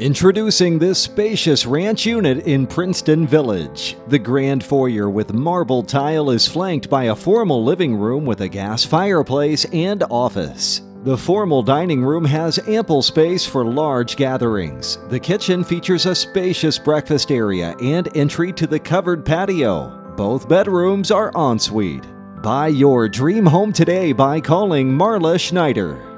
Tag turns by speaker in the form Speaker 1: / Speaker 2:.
Speaker 1: Introducing this spacious ranch unit in Princeton Village. The grand foyer with marble tile is flanked by a formal living room with a gas fireplace and office. The formal dining room has ample space for large gatherings. The kitchen features a spacious breakfast area and entry to the covered patio. Both bedrooms are ensuite. Buy your dream home today by calling Marla Schneider.